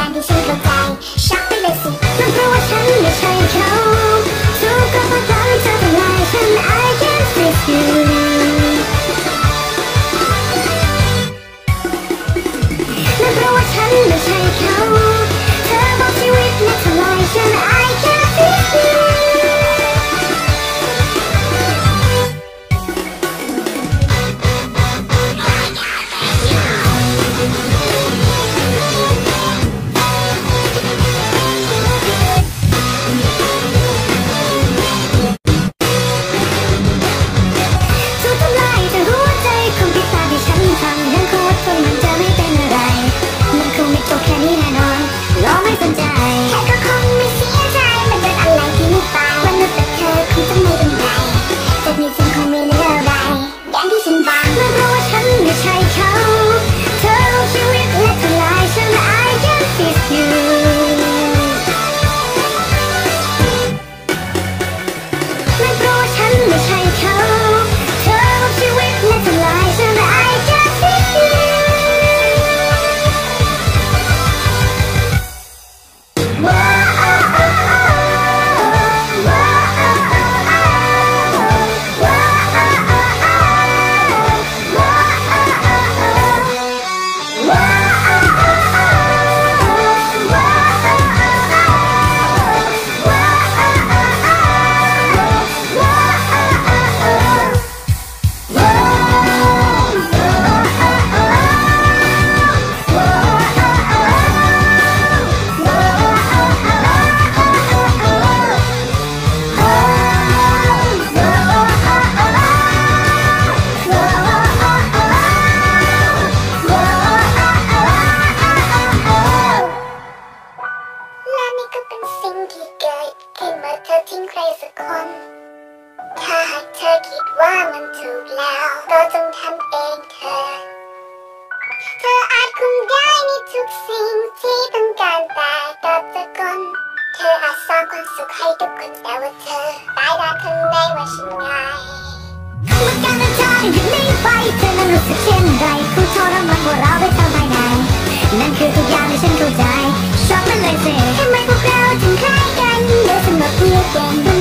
山天星河在 shopping this รัเธอทิ้งใครสักคน ถ้าหากเธอคิดว่ามันถูกแล้วก็จงทำเองเธอ เธออาจคุมได้ในทุกสิ่งที่ต้องการแต่กับตะกอนเธออาจสร้างความสุขให้กับคนแต่ว่าเธอตายรักข้างในว่าฉันไงคำว่าการจะอยู่ในไฟเธอนั้นรู้สึกเช่นไร Don't